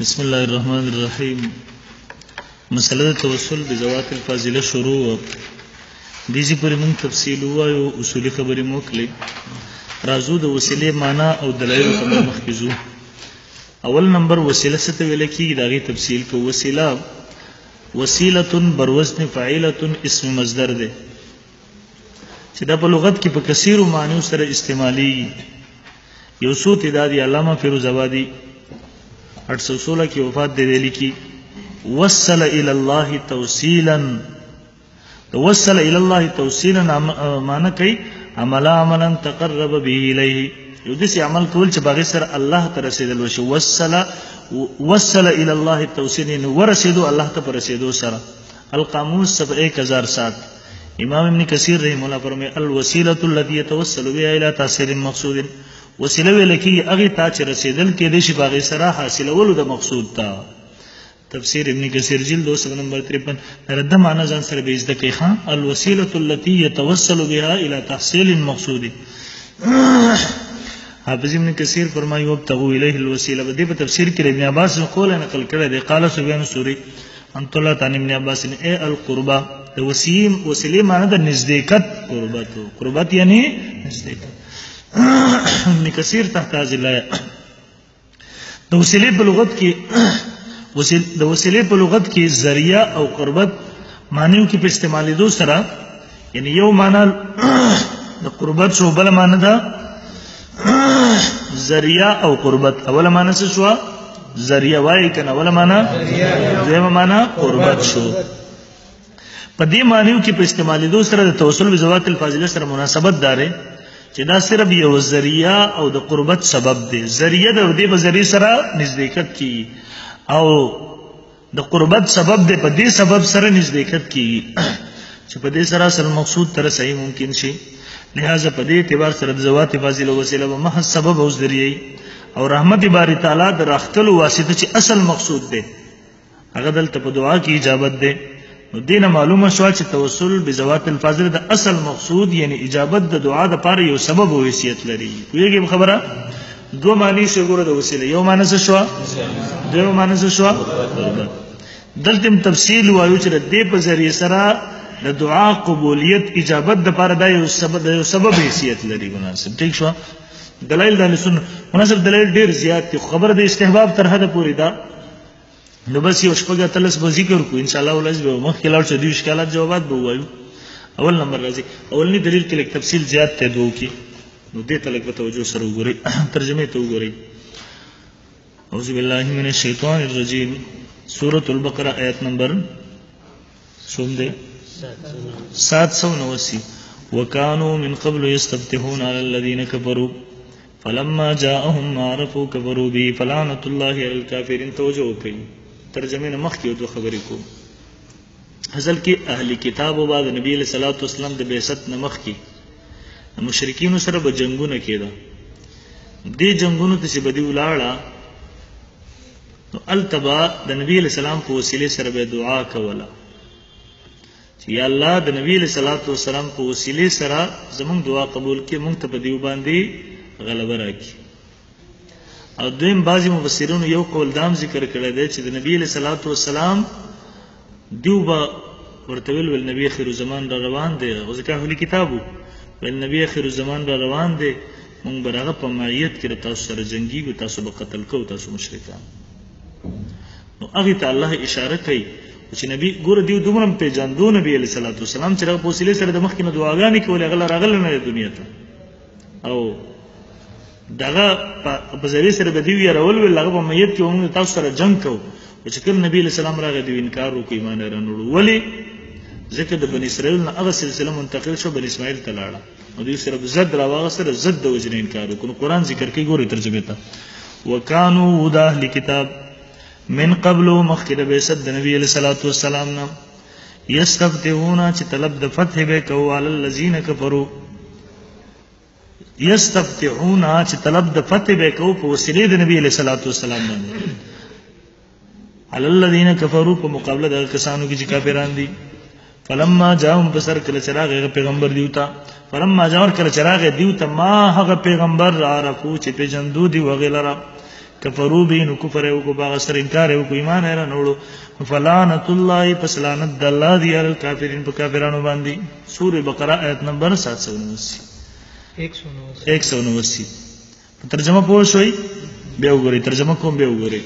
بسم الله الرحمن الرحیم مسله توسل د ذوات الفاضله شروع و دې چې پر موږ تفصیل وایو اصولي خبرې مو کړې راځو د وسیلې معنی او دلایل په مخ کې ځو اول نمبر وسیله څه ته ویل کیږي دا غي تفصیل کو وسیله وسیله بر وزن فاعله اسم مصدر ده چې دا په لغت کې په کثیرو معنیو سره استعمالېږي یو څو تعدادي علامه فیروز آبادي 816 کې وفات دی ویلي کې وصل الى الله توسیلا توسل الى الله توسیلا معنی کوي عمل عملا تقرب به الیه یو دسی عمل کول چې باغ سره الله ته رسیدل وشي وصل وصل الى الله توسیلا ورسېدو الله ته پر رسیدو سره القاموس صفحه 1007 امام ابن کثیر رحم الله فرمای الوسیله التي يتوسل بها الى تحصيل مقصود وسیله ویل کی هغه ته چې رسیدل کې د شی باغې سره حاصلولو د مقصود ته تفسیر ابن کثیر جلد 2 صفحه نمبر 53 رد معنا ځان سره به زده کوي خان الوسیله التي يتوسل بها الى تحصيل مقصود حافظ ابن کثیر فرمایي وبتغوا الیه الوسیله په دې په تفسیر کې ابن عباس قول نقل کړی دی قال سفیان الثوری انت الله تعالی ابن عباس اے القربہ د وسیم وسیله معنی د نزدېکت قربت قربت یعنی نزدېکت ابن کثیر تحت هذه الايه د وسیله په لغت کې وسیل د وسیله په لغت کې ذریعہ او قربت معنی کې په استعمالېدو سره یعنی یو معنا د قربت شو بل معنا دا ذریعہ او قربت اول معنا څه شو ذریعہ وای کنه اول معنا دویم معنا قربت شو په دې معنیو کې په استعمالې دوه سره د توسل بزوات الفاضله سره مناسبت دارې چې دا صرف یو ذریعہ او د قربت سبب دی ذریعہ د دې په ذریعہ سره نزدېکت کی او د قربت سبب دی په دې سبب سره نزدېکت کیږي چې په دې سره اصل مقصود تر صحیح ممکن شي لہذا په دې اعتبار سره د زوات فاضله وسیله به محض سبب او ذریعہ او رحمت باری تعالی د راختلو واسطه چې اصل مقصود دی هغه دلته په دعا کې اجابت دی نو دینه معلومه شو چې توسل بذوات الفاضل د اصل مقصود یعنی اجابت د دعا د پاره یو سبب او حیثیت لري کویږي خبره دو معنی شو ګوره د وسیله یو معنی څه شو دوه معنی څه شو دلته تفصیل وایو چې د دې په ذریعه سره د دعا قبولیت اجابت د پاره د یو سبب د یو سبب حیثیت لري مناسب ٹھیک شو دلایل د سن مناسب دلایل ډیر زیات دي خبر د استحباب تر حد پورې ده نو بس یو شپږ اتلس به ذکر کو ان شاء الله ولز به مخ کې لاړ شو دوی اشکالات جوابات به وایو اول نمبر راځي اولنی دلیل کې لیک تفصیل زیات ته دوه کې نو دې ته لږ په توجه سره وګورئ ترجمه ته وګورئ اعوذ بالله من الشیطان الرجیم سورۃ البقرہ آیت نمبر څوم دی 790 وکانو من قبل یستفتحون علی الذین کفروا فلما جاءهم ما عرفوا كفروا به فلعنت الله على الكافرين توجه کوي ترجمه نه مخکې دوه خبرې کو اصل کې اهل کتاب او بعد نبی له صلوات والسلام د بعثت نه مخکې مشرکین سره به جنگونه کېده دې جنگونو ته چې بدی ولاړه نو التبا د نبی له سلام په وسیله سره به دعا کوله چې یا الله د نبی علیه الصلاۃ والسلام په وسیله سره زموږ دعا قبول کړي موږ ته په دیو باندې غلبه راکړي او دویم بعضی مفسرونو یو قول دام ذکر کړی دی چې د نبی علیه الصلاۃ والسلام دیو با ورته ویل ول نبی خیر زمان را روان دی او ځکه اهلی کتابو ول نبی خیر زمان را روان دی مونږ برغه په مایت کې تاسو سره جنگي او تاسو به قتل کو تاسو مشرکان نو هغه ته الله اشاره کوي چې نبی ګور دی دومره پیجاندو نبی علی صلوات و سلام چې په وسیله سره د مخکې نه دعاګانې کولې غل راغل نه د دنیا ته او دغه په ذریعه سره به دی ویرول ول هغه په میت کې موږ تاسو سره جنگ کو چې کله نبی علی سلام راغی دی انکار وکړ ایمان رانوړو ولی ځکه د بنی اسرائیل نه هغه سلسله منتقل شو بنی اسماعیل ته لاړه نو دوی صرف زد را واغسته د زد د وجنه انکار وکړو قران ذکر کوي ګوري ترجمه ته وکانو د اهل کتاب من قبل مخکې د بیست د نبی علیہ الصلوۃ والسلام نه یستفتحون چې طلب د فتح به کوال الذین کفروا یستفتحون چې طلب د فتح به کو په وسیله د نبی علیہ الصلوۃ والسلام باندې علی الذین کفروا په مقابله د کسانو کې چې کافران دي فلما جاءهم بسر کله چراغ پیغمبر دیوتا فلما جاء کله چراغ دیوتا ما هغه پیغمبر را رکو چې په جندو دی وغیلره کفرو بین کفر او کو باغ سر انکار او کو ایمان نه نوړو فلانت الله پس لعنت د الله دی ال کافرین په کافرانو باندې سوره بقره آیت نمبر 790 190 190 په ترجمه پوه شوي بیا وګورئ ترجمه کوم بیا وګورئ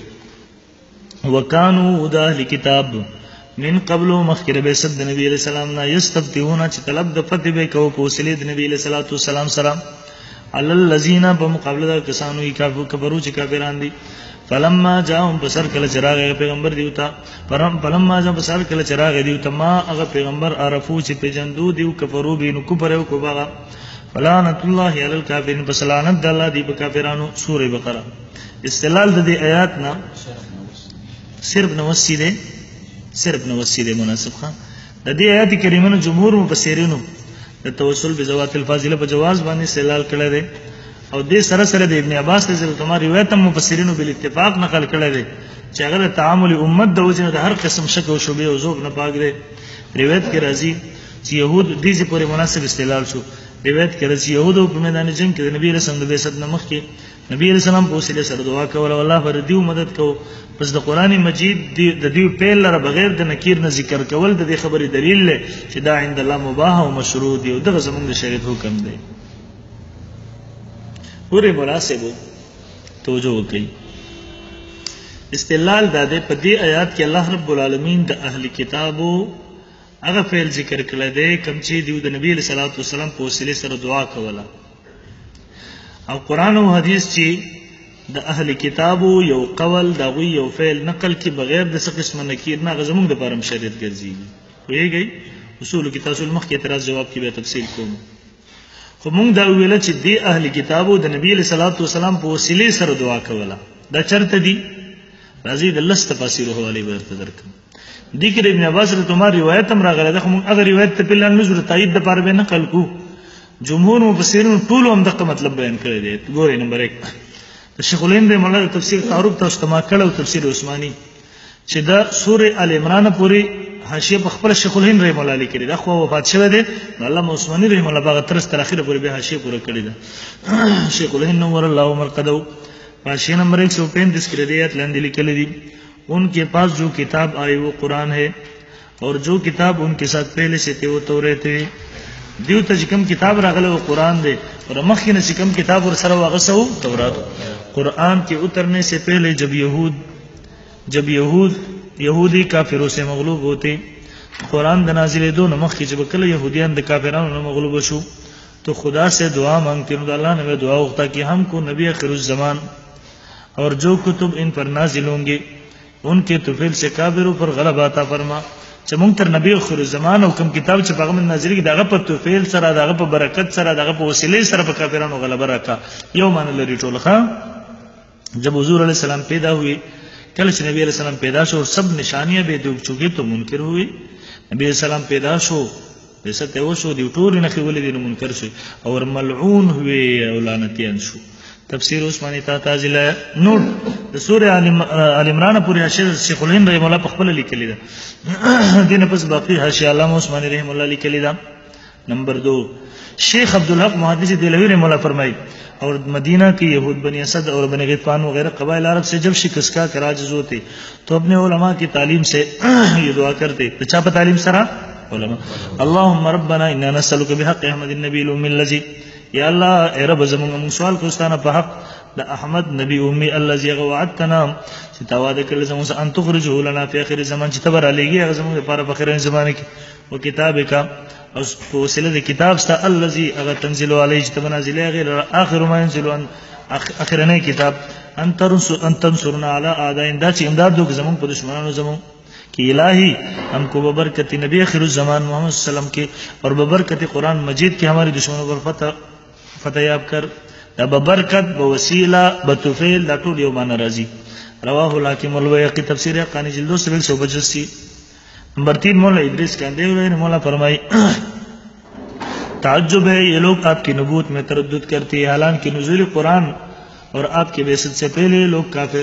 وکانو د اهل کتاب من قبل مخکره به صد نبی علیہ السلام نه یستفتحون چې طلب د فتح به کو په وسیله د نبی علیہ الصلوۃ والسلام سره علی الذین بمقابله کسانو کفرو چې کافران دي فلما جاءهم بسر کله چراغ پیغمبر دیوتا پرم فلما جاء بسر کله چراغ دیوتا ما هغه پیغمبر عرفو چې پیجندو دیو کفرو بینو کو پرو کو باغ فلانت الله علی الکافرین بسلانت د الله دی په کافرانو سوره بقره استلال د دې آیات نه صرف نو وسیله صرف نو وسیله مناسب خان د دې آیات کریمه نو جمهور مفسرینو د توسل به ذوات الفاضله په جواز باندې استدلال کړی دی او د سره سره د ابن عباس رضی الله عنه روایت هم مفسرینو بل اتفاق نقل کړی دی چې هغه د تعامل امت د وجنه د هر قسم شک او شوبې او ذوق نه پاک دی روایت کې راځي چې يهود دې چې پورې مناسب استدلال شو روایت کې راځي يهود په میدان جنگ کې د نبی رسول الله بیست نمخ کې نبی علیہ السلام په وسیله سره دعا کوله الله پر دیو مدد کو پس د قران مجید د دیو پیل لره بغیر د نکیر نه ذکر کول د دې خبرې دلیل دی چې دا عند الله مباح او مشروع دی او دغه زمونږ د شریعت حکم دی پورې مناسب توجه وکړي استدلال دا دی په دې آیات کې الله رب العالمین د اهل کتابو هغه فعل ذکر کړی دی کوم چې دیو د نبی صلی الله علیه وسلم په وسیله سره دعا کوله او قران او حدیث چې د اهل کتابو یو قول د غوی یو فعل نقل کی بغیر د څه قسم نه کی نه غزمون د پرم شریعت ګرځي ویږي اصول کی تاسو مخ کی اعتراض جواب کی به تفصیل کوم خو مونږ دا ویل چې د اهل کتابو د نبی له صلوات و سلام په وسیله سره دعا کوله دا چرته دی راځي د لست تفسیر حواله ورته درکم دي کې د ابن عباس رضی الله روایت هم راغلی دا موږ هغه روایت ته بل نظر تایید د پاره به نقل کو جمهور مفسرین ټول هم دغه مطلب بیان کړی دی ګورې نمبر 1 د شیخ الهند د مولانا تفسیر تعارف تاسو ته ما کړو تفسیر عثماني چې دا سوره ال عمران پوری حاشیه په خپل شیخ الهند رحم الله علیه کړی دا خو وفات شوه دی علامه عثماني رحم الله باغ تر تر اخره پوری به حاشیه پوره کړی دا شیخ الهند نور الله عمر قدو حاشیه نمبر 135 کې دی آیت لاندې لیکل دي ان کې پاس جو کتاب آئے وہ قرآن ہے اور جو کتاب ان کې سات پهلې سي ته و تورات وي دیو ته کوم کتاب راغله او قرآن دی اور مخکې نه کوم کتاب ور سره واغسو تورات قرآن کې اترنے سے پہلے جب یہود جب یہود یہودی کافروں سے مغلوب ہوتے قرآن د نازلې دو نمخ کې چې بکله يهوديان د کافرانو نه مغلوب شو تو خدا سے دعا مانگتے نو الله نه دعا وغوښته کې هم کو نبی اخر الزمان اور جو کتب ان پر نازل ہوں گے ان کے توفیل سے کابرو پر غلب آتا فرما چې مونږ تر نبی اخر زمان او کوم کتاب چې پاغه من نازل کی داغه په توفیل سره داغه په برکت سره داغه په وسیله سره په کافرانو غلبه راکا یو مان لري ټول ښا جب حضور علیہ السلام پیدا ہوئے کله چې نبی علیہ السلام پیدا شو سب نشانیاں بے دوب چکے تو منکر ہوئے نبی علیہ السلام پیدا شو ویسه ته وشو دی ټول نه خولې دین منکر شي او ملعون هوی او لعنتیان شو تفسیر عثماني تا تازه لا نور د سوره ال عمران پورې اشر شیخ الهند رحم الله په خپل لیکلی دا دین پس باقی حاشیه علامه عثماني رحم الله لیکلی دا نمبر 2 شیخ عبد الحق محدث دلوی رحم الله فرمای اور مدینہ کے یہود بنی اسد اور بنی غطفان وغیرہ قبائل عرب سے جب شکست کا کراجز ہوتے تو اپنے علماء کی تعلیم سے یہ دعا کرتے تو چاپ تعلیم سرا علماء اللهم ربنا انا نسالك بحق احمد النبي الامي الذي يا الله اے رب زمون من سوال کوستانه په حق د احمد نبی امي الذي غوعدتنا چې تا وعده کړل زمون ان تخرجه لنا في اخر زمان چې تبر عليږي هغه زمون لپاره په خیرن زمانه کې او کتابک او په وسیله د کتاب ستا الذي هغه تنزل عليه چې تبنا زله غیر اخر ما ينزل ان اخرنه کتاب ان تنصر ان تنصرنا على اعدائنا دا چې امداد دوک زمون په دشمنانو زمون کہ الہی ہم کو ببرکت نبی اخر الزمان محمد صلی اللہ علیہ وسلم کے اور ببرکت قرآن مجید کے ہمارے دشمنوں پر فتح فتح یاب کر دا ببرکت بوسیلہ بتفیل دا ټول یو معنی راځي رواه الحاکم البیهقی تفسیر حقانی جلد 285 نمبر 3 مولا ادریس کاندے ہوئے نے مولا فرمائی تعجب ہے یہ لوگ آپ کی نبوت میں تردد کرتے ہیں حالانکہ نزول قرآن اور آپ کے بیست سے پہلے لوگ کافر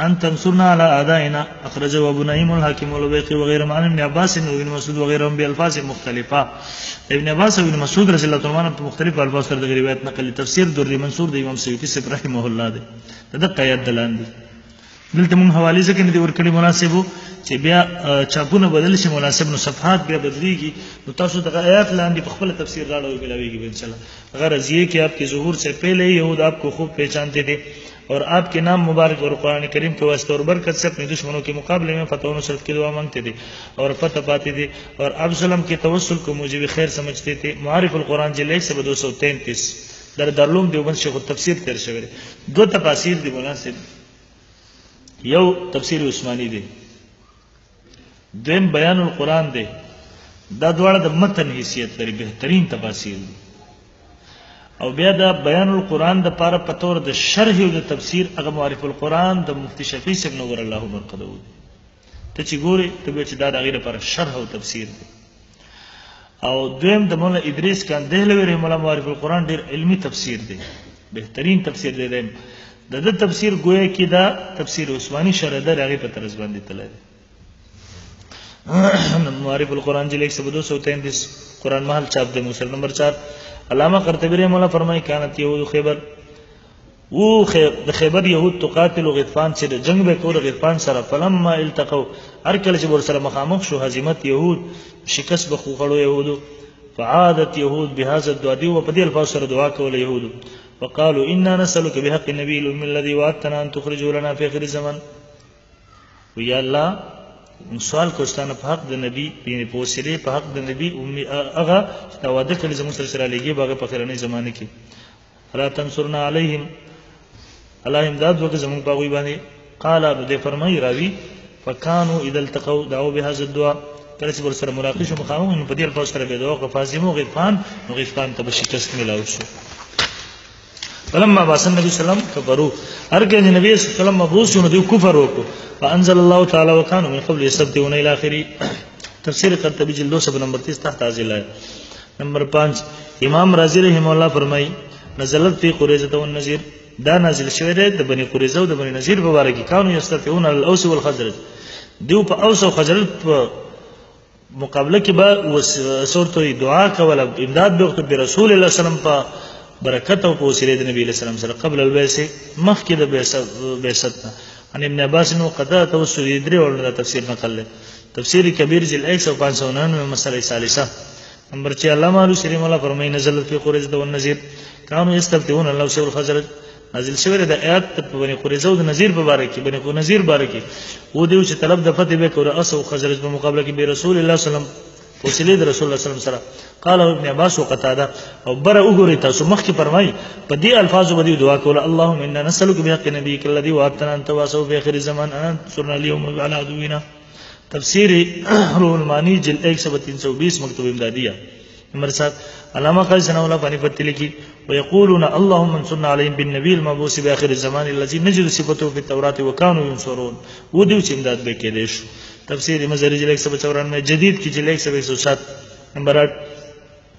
ان تنصرنا على اعدائنا اخرجه ابو نعيم الحاكم والبيقي وغير عن ابن عباس وابن مسعود وغيرهم بالفاظ مختلفه ابن عباس وابن مسعود رضی الله عنهما په مختلف الفاظ سره د روایت نقل تفسیر در منصور د امام سیوطی صاحب رحمه الله دی دا د قیاد دلان دی دلته مون حواله ځکه نه دی ورکړي مناسبو چې بیا چاپونه بدل شي مناسب نو صفحات بیا بدليږي نو تاسو دغه آیات لاندې په خپل تفسیر راړو ملاويږي ان شاء الله غرض یې کې اپ کې ظهور سے پہلے یهود اپ کو خوب پہچانتے تھے اور آپ کے نام مبارک اور قرآن کریم کے واسطے اور برکت سے اپنے دشمنوں کے مقابلے میں فتح و نصرت کی دعا مانگتے تھے اور فتح پاتے تھے اور اب ظلم کے توسل کو مجھے بھی خیر سمجھتے تھے معارف القرآن جلد ایک سب دو سو تینتیس در درلوم دیوبند شیخ التفسیر تیر شویر دو تفاسیر دی مناسب یو تفسیر عثمانی دی دویم بیان القرآن دی دا دواړه د متن حیثیت لري بهترین تفاسیر دي او بیا دا بیان القرآن د پاره په تور د شرح او د تفسیر هغه معرف القرآن د مفتی شفیع صاحب نور الله مرقدو ته چې ګوري ته به چې دا د غیر پر شرح او تفسیر دی او دویم د مولانا ادریس کان دهلوی رحم الله معرف القرآن ډیر علمی تفسیر دی بهترین تفسیر دی دی د د تفسیر گویا کې دا تفسیر عثماني شرح ده هغه په طرز باندې تللی معرف القرآن جلد 133 قرآن محل چاپ دی مسلم نمبر 4 علامه قرطبی رحم الله فرمایي کانت یهود خیبر او د خیبر یهود تقاتل غطفان چې د جنگ به کول غطفان سره فلما التقوا ارکل چې ور سره مخامخ شو هزیمت یهود شکست به خوخړو یهودو فعادت یهود بهذا الدعاء دی په دې الفاظ سره دعا کوله یهودو وقالوا انا نسالك بحق النبي الامي الذي وعدتنا ان تخرجه لنا في اخر الزمن ويا الله سوال کوستانه په حق د نبی یعنی په وسیله په حق د نبی امي هغه چې دا وعده کړی زموږ سره سره لګي باغه په خیرنې زمانه کې فلا تنصرنا عليهم الله امداد وکړه زموږ په غوي باندې قال ابو دې فرمایي راوي فكانوا اذا التقوا دعوا بهذا الدعاء کله چې ورسره ملاقات شو مخامخ نو په دې الفاظ سره به دعا وکړه فاظمو غفان نو غفان ته به شکست ملاو شو فلما باس النبي صلى الله عليه وسلم كفروا ارجع النبي صلى الله عليه وسلم مبوس نو دوی کفر وکړو فانزل الله تعالى وكانوا من قبل يسبحون الى اخره تفسير قرطبي جلد 2 نمبر 30 تحت هذه الايه نمبر 5 امام رازی رحم الله فرمای نزلت فی قریزه و النذیر دا نازل شوی دی د بنی قریزه او د بنی نذیر په اړه کې کانو یستفون الاوس والخزرج دیو په اوس او خزرج په مقابله کې به وسورته دعا کوله امداد به وخت به رسول الله سلام په برکت او پوسیله د نبی اسلام سره قبل البعث مخکې د بعثت نه ان ابن عباس نو قطعه توسل درې ورنه تفسیر نقل تفسیر کبیر جلد 1 صفحه 599 مسئله ثالثه نمبر 6 علامه علوسی رحم الله فرمایي نزل فی قریظه او النذیر کانوا یستفتحون الله سور الخزرج نازل شوی د آیات په بنی قریظه او د نذیر په باره کې بنی قریظه نذیر باره کې و دیو چې طلب د فتح به کول اس او خزرج په مقابله کې به رسول الله صلی الله علیه وسلم وسیلې د رسول الله صلی الله علیه وسلم سره قال ابن عباس وقتاده او بر وګوري تاسو مخکې فرمایي په دې الفاظو باندې دعا کوله اللهم انا نسالک بحق نبیک الذي وعدتنا ان تواصوا باخر الزمان ان تنصرنا اليوم على عدونا تفسیر روح المانی جلد 1 صفحه 320 مکتوب امدادیه نمبر 7 علامہ قاضی ثنا اللہ پانی پتی لکھی ويقولون اللهم انصرنا عليهم بالنبي المبعوث باخر الزمان الذي نجد صفته في التوراة وكانوا ينصرون ودیو چې امداد به کې دیش تفسیر مزری جلد 194 جدید کی جلد 107 نمبر 8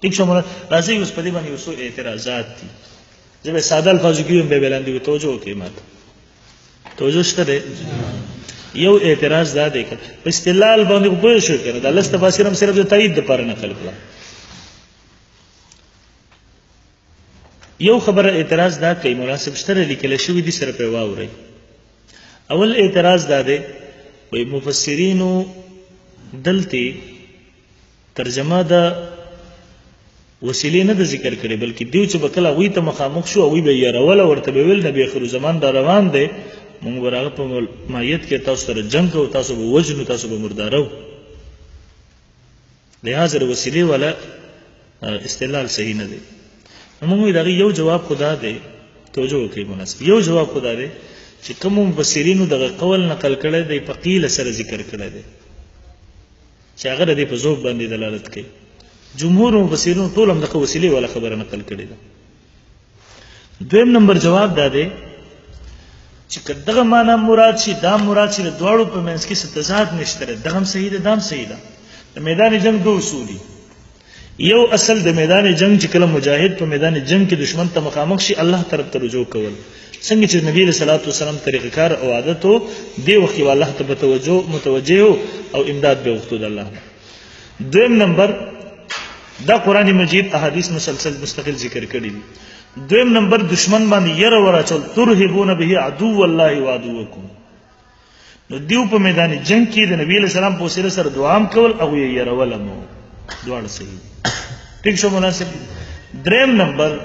ټیک شو مولا راځي اوس په دې باندې وسو اعتراضات دي زه به ساده الفاظو کې به بلاندې توجه وکړم ماته توجه شته ده یو اعتراض دا دی که په استدلال باندې وګورئ شو کنه دا لسته باسیر هم صرف د تایید لپاره نه خلق کړه یو خبره اعتراض دا کوي مناسب شته لیکل شوی دي سره په واوري اول اعتراض دا دی وای مفسرینو دلته ترجمه دا وسیلې نه د ذکر کړي بلکې دیو چې بکله غوي ته مخامخ شو غوي به يرول ورته به ویل نبی اخر زمان را روان دی مونږ ورغه په مایت کې تاسو سره جنگ او تاسو به وجن تاسو به مردارو لهذا وسیلې ولا استدلال صحیح نه دی موږ دا یو جواب خدا دی توجه وکړئ مناسب یو جواب خدا دی چې کوم مفسرینو دغه قول نقل کړی دی په قیل سره ذکر کړی دی چې هغه د دې په ذوب باندې دلالت کوي جمهور او مفسرین ټول هم دغه وسیلې ولا خبره نقل کړې ده دویم نمبر جواب دا دی چې کدغه معنا مراد شي دا مراد شي د دواړو په منځ کې ستزاد نشته دغه صحیح ده دام صحیح ده د میدان جنگ دوه اصول دي یو اصل د میدان جنگ چې کله مجاهد په میدان جنگ کې دشمن ته مخامخ شي الله طرف ته رجوع کول څنګه چې نبی صلی الله علیه وسلم طریقه کار او عادت وو دی وخت کې الله ته توجه متوجه او امداد به وختو د الله دویم نمبر دا قران مجید احادیث مسلسل مستقل ذکر کړی دي دویم نمبر دشمن باندې ير ورا چل ترهبون به عدو الله وعدوکم نو دیو په میدان جنگ کې د نبی له سلام په وسیله سره دعا هم کول او یې یرول مو دواړه صحیح ټیک شو مناسب دریم نمبر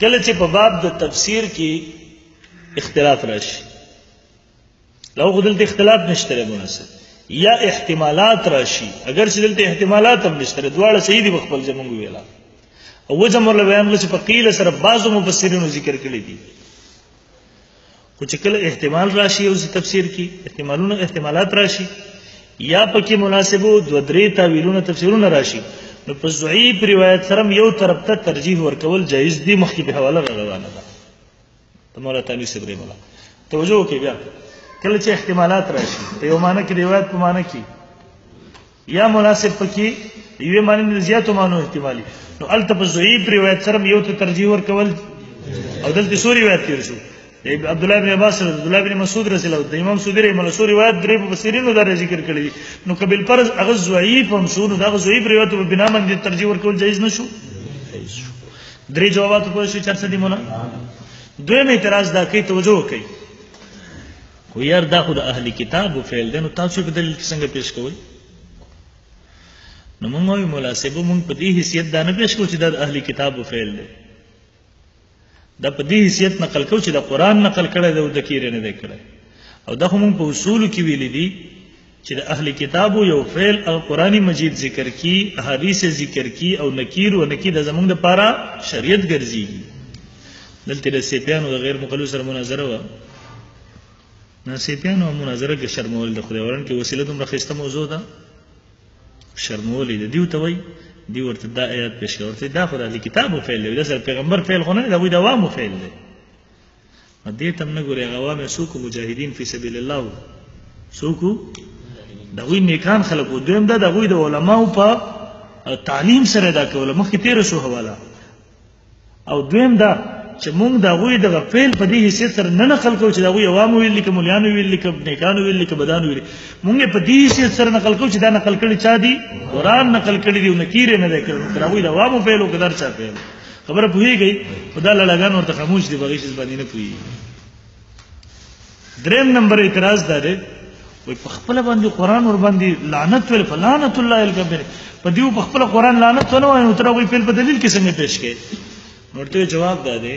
کله چې په باب د تفسیر کې اختلاف راشي لو غدل اختلاف نشته مناسب یا احتمالات راشي اگر چې دلته احتمالات هم نشته دواړه صحیح دي خپل زمونږ ویلا او وجه مر له بیان غو چې په قیل سره بعضو مفسرینو ذکر کړی دي خو چې کله احتمال راشي او زی تفسیر کی احتمالونه احتمالات راشي یا پکې مناسبو دو درې تعویلونه تفسیرونه راشي نو په ضعیف روایت سره یو طرف ته ترجیح ورکول جایز دی مخکې په حواله روانه ده ته مولا تانی صبرې مولا توجه کې بیا کله چې احتمالات راشي په یو معنی کې روایت په معنی کې یا مناسب پکې یوې معنی نه زیاتو معنو احتمالي نو الته په ضعیف روایت سره یو ته ترجیح ورکول او دلته سوري روایت تیر شو عبد الله بن عباس عبد الله بن مسعود رضی الله د امام سودی رحمه الله سوري روایت درې په سیرینو دا ذکر کړی دي نو قبل فرض هغه ضعیف هم شو نو دا ضعیف روایت په بنا باندې ترجیح ورکول جایز نشو درې جوابات په شو چرته دي مونږ دوی می اعتراض دا کوي توجه کوي خو یار دا خو د اهل کتابو فعل دی نو تاسو په دلیل کې څنګه پیش کوئ نو موږ وایو مولا صاحب موږ په دې حیثیت دا نه پیش کوو چې دا د اهل کتابو فعل دی دا په دې حیثیت نقل کوو چې د قرآن نقل کړی دی او د کیرې نه دی کړی او دا خو موږ په اصولو کې ویلي دي چې د اهل کتابو یو فعل او قران مجید ذکر کی احادیث ذکر کی او نکیر و نکی د زمونږ د پاره شریعت ګرځي دلته د سیپیانو د غیر مقلد سره مناظره و نه سیپیانو مناظره کې شرمول د خدای ورن کې وسیله دومره خسته موضوع ده شرمول دي دیو ته وای دی ورته دا آیات پیش ورته دا خدای د کتابو فعل دی د پیغمبر فعل خو نه دا وی دوام فعل دی نو دې ته هم نه ګورې هغه عوام یې څوک وو مجاهدین فی سبیل الله وو څوک وو د هغوی نیکان خلک وو دویم دا د هغوی د علماو په تعلیم سره دا کوله مخکې تېره شو حواله او دویم دا چې موږ د هغوی دغه فعل په دې حیثیت سره نه نقل کوو چې د هغوی عوام ویلي که ملیان ویلي که نیکان ویلي که بدان ویلي موږ یې په دې حیثیت سره نقل کوو چې دا نقل کړي چا دي قرآن نقل کړي دي او نکیر یې نه دی کړی نو که د هغوی د عوامو فعل و که د هر چا فعل خبره پوهیږي په دا لړګان ورته خاموش دي بغیش باندې نه پوهیږي دریم نمبر اعتراض دا دی وای په خپل باندې قران ور باندې لعنت ول فلانت الله الکبیر په دیو په خپل قران لعنت ونه وای نو تر وی په دلیل کې څنګه پیش کړي ورته جواب دا دی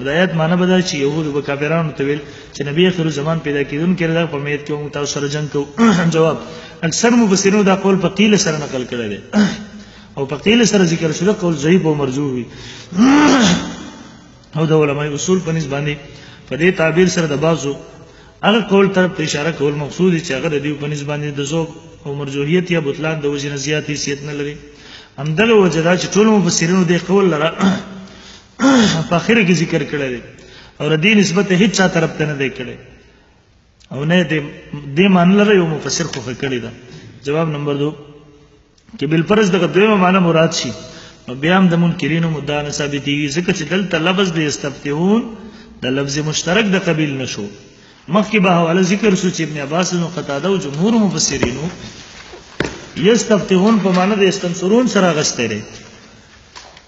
د آیات معنی به دا چې یهود به کافرانو ته ویل چې نبی اخر زمان پیدا کیدون کې دا په میت کې موږ تاسو سره جنگ کو جواب اکثر مفسرینو دا قول په قیل سره نقل کړی دی او په قیل سره ذکر شوی قول ضعیف او مرجو وي او د علماء اصول په نسبت باندې په دې تعبیر سره د بازو هغه قول تر په اشاره کول مقصود چې هغه د دې په نسبت باندې د زوب او مرجوحیت یا بطلان د وجنه زیاتې سیت نه لري همدغه وجدا چې ټول مفسرینو دې قول لره په اخر کې ذکر کړی دی او د دې نسبت هیڅ چا طرف ته نه دی کړی او نه دې دې معنی لري یو مفسر خو کړی دا جواب نمبر 2 کې بل پرز دغه دویمه معنی مراد شي نو بیا هم د منکرینو مدعا نه ثابتېږي ځکه چې دلته لفظ د استفتحون د لفظ مشترک د قبیل نشو مخکې به حواله ذکر شو چې ابن عباس نو قتاده او جمهور مفسرینو یستفتحون په معنی د استنصرون سره غستره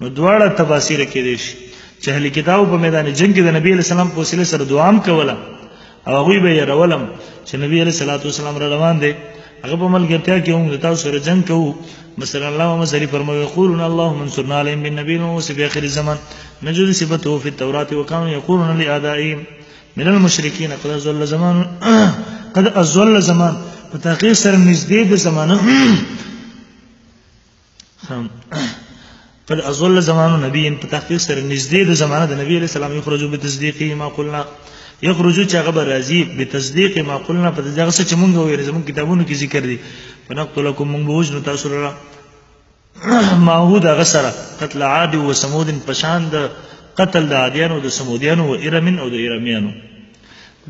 نو دواړه تفاسیر کې دي شي چې اهل کتاب په میدان جنگ کې د نبی له سلام په وسیله سره دعا هم کوله او هغه به یې راولم چې نبی له صلوات والسلام را روان دي هغه په ملګرتیا کې هم تاسو سره جنگ کوو مثلا الله مزری فرمایي یقولون اللهم انصرنا عليهم بالنبي الموسى في اخر الزمن نجد صفته في التوراة وكانوا يقولون لآدائهم من المشركين قد ازل زمان قد ازل زمان په تحقیق سره نږدې د زمانه قد ازل زمان نبی په تحقیق سره نږدې د زمانه د نبی علی السلام یخرجو به تصدیقی ما قلنا یخرجو چې هغه راضی به تصدیق ما قلنا په دغه څه چې مونږ ویل زموږ کتابونو کې ذکر دي فنقتلکم مونږ به وجنو تاسو را ما هو دا غسره قتل عاد و سمود پشان د قتل د عادیانو د سمودیانو و ارمن او د ارمیانو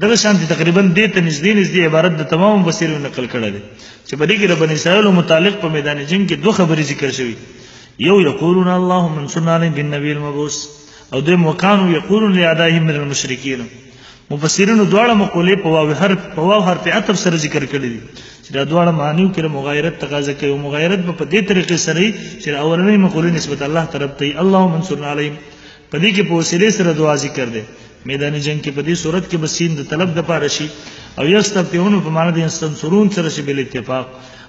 دغه شانتي تقریبا دې ته نږدې نږدې عبارت د تمام مفسرینو نقل کړی دی چې په دې کې د بنی اسرائیل متعلق په میدان جنگ کې دوه خبرې ذکر شوي یو یقولون اللهم انصرنا علی بالنبی المبعوث او دوی وکانو یقولون لعدائهم من المشرکین مفسرینو دواړه مقولې په واو حرف په واو حرف عطف سره ذکر کړی دي چې دا دواړه معنی کې مغایرت تقاضا کوي مغایرت په دې طریقې سره چې اولنې مقولې نسبت الله طرف ته اللهم انصرنا علیهم په دې کې په وسیله سره دعا ذکر دی میدان جنگ کې په دې صورت کې بسین د طلب د پاره شي او یستفتحون په معنی د یستنصرون سره شي بل اتفاق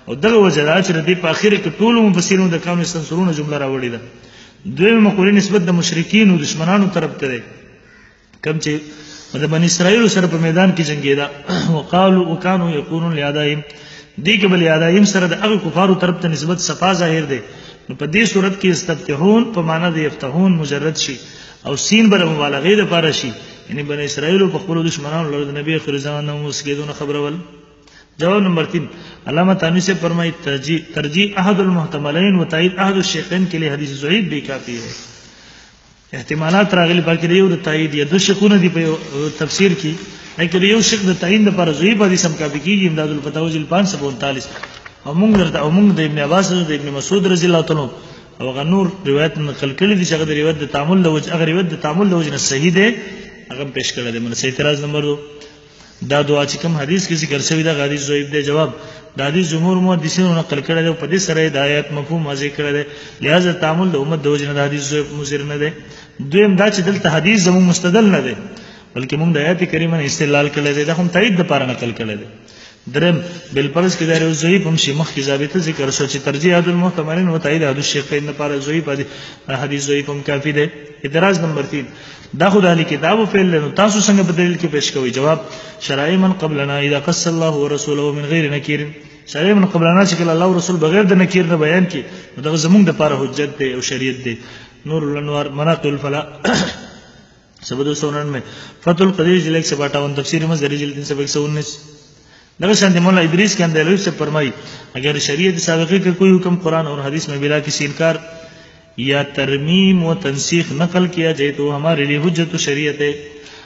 او دغه وجه دا چې د په اخر کې ټول مفسرینو د کانو یستنصرون جمله راوړې ده دوی مقوله نسبت د مشرکین او دشمنانو طرف ته ده کم چې د بنی اسرائیل سره په میدان کې جنگیدا وقالو وکانو یکونون لیادایم دې کې بل یادایم سره د هغه کفارو طرف ته نسبت صفا ظاهر دی نو په دې صورت کې استفتحون په معنا د یفتحون مجرد شي او سین بل مبالغه د پاره شي یعنی بن اسرائیل په خپل دشمنانو لور د نبی اخر زمان نو مسکیدونه خبرول جواب نمبر 3 علامه تانوی سے فرمای ترجی ترجی احد المحتملین و تایید احد الشیخین کے لیے حدیث ضعیف بھی کافی ہے احتمالات راغلي پکې یو د تایید یا د شکونه دی په تفسیر کې لکه یو شک د تعین د پر زوی په دې سم کافي کیږي امداد الفتاوی جل 545 او موږ درته او موږ د ابن عباس د ابن مسعود رضی الله تعالی او غنور روایت نقل کړي دي چې هغه د روایت د تعامل د وجه هغه روایت د تعامل د وجه نه صحیح دی هغه پیش کړی دی من صحیح اعتراض نمبر 2 دا دعا چې کوم حدیث کې ذکر شوی دا حدیث ضعیف دی جواب دا حدیث جمهور محدثینو نقل کړی دی په دې سره د آیات مفهوم واضح کړی دی لہذا تعامل د امت د وجنه د حدیث ضعیف مزر نه دی دویم دا چې دلته حدیث زمو مستدل نه دی بلکې موږ د آیات کریمه نه استدلال کړی دی دا هم تایید د پاره نقل کړی دی درم بل پرز کې دایره ضعیف هم شي مخکې ضابطه ذکر شو چې ترجیح د المحتملین او تایید د شیخین لپاره ضعیف حدیث ضعیف هم کافی دی اعتراض نمبر 3 دا خو د اهل کتابو فعل دی نو تاسو څنګه په دلیل کې پیش کوئ جواب شرع من قبلنا اذا قص الله ورسوله من غیر نکیر شرع من قبلنا چې کله الله او رسول بغیر د نکیر نه بیان کړي نو دا زمونږ د پاره حجت دی او شریعت دی نور الانوار مناقل الفلا سبد سونن میں فتح القدیر جلد 158 تفسیر مزری جلد 319 دغه شان د مولا ادریس کندلوی سے فرمای اگر شریعت سابقه کې کوئی حکم قرآن اور حدیث میں بلا کسی انکار یا ترمیم و تنسیخ نقل کیا جائے تو ہمارے لیے حجت و شریعت ہے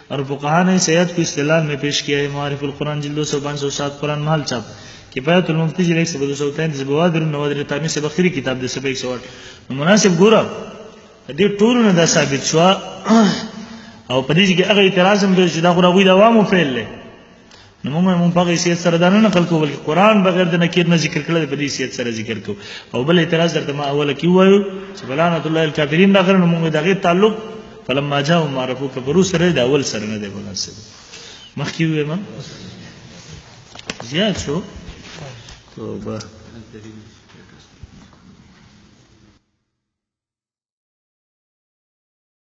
اور فقہان سید کو استدلال میں پیش کیا ہے معارف القرآن جلد دو سو پانچ سو سات قرآن محل چاپ کفایت المفتی جلد ایک سو دو سو تینتیس بوادر النوادر تامی سے بخری کتاب دے سپے ایک سو آٹھ مناسب گورا دے ټولو نه دا ثابت شو او په دې کې هغه اعتراض هم دی چې دا خو د هغوی د عوامو فعل دی نو موږ موږ په حیثیت سره دا نه نقل کوو بلکې قران بغیر د نکیر نه ذکر کړل په دې حیثیت سره ذکر کوو او بل اعتراض درته ما اوله کې وایو چې بلانت الله الکافرین دا غره موږ دغه تعلق فلما جاء معرفو کبرو سره د اول سره نه دی مناسب مخکې ویم زیات شو توبه